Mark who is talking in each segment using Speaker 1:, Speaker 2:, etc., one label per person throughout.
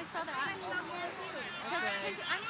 Speaker 1: I
Speaker 2: saw that. I saw that. I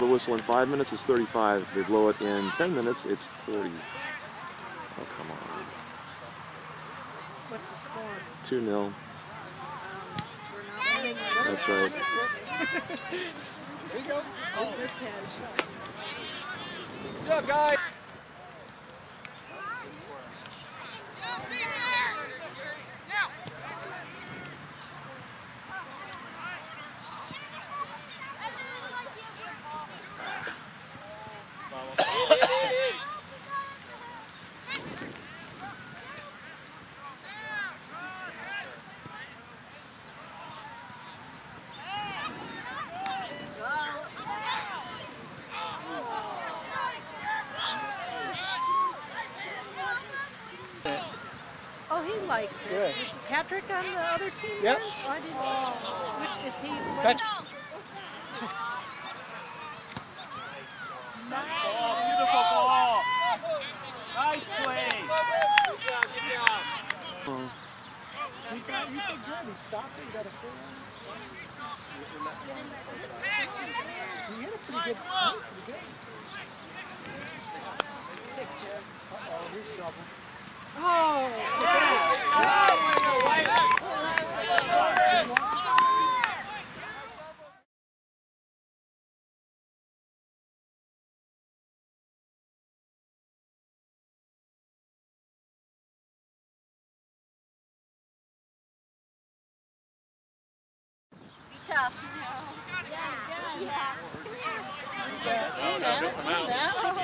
Speaker 3: The whistle in five minutes is 35. They blow it in 10 minutes, it's 40. Oh, come on.
Speaker 4: What's the score?
Speaker 3: 2 0.
Speaker 4: We're not winning.
Speaker 3: That's right.
Speaker 4: There you go. Oh, good catch.
Speaker 2: Good job, guys.
Speaker 4: Oh, he likes it.
Speaker 5: Good.
Speaker 4: Is Patrick on the other team?
Speaker 5: Yep.
Speaker 4: then? Oh, I didn't. Which is he? what-
Speaker 5: Catch.
Speaker 2: Oh, beautiful ball. Nice play.
Speaker 5: He got, he did good. He stopped it. He got a full one. He hit it pretty good. He pretty good. Uh-oh, here's trouble.
Speaker 4: Oh,
Speaker 6: Be tough. Yeah. Yeah.
Speaker 4: that, that, what's going on?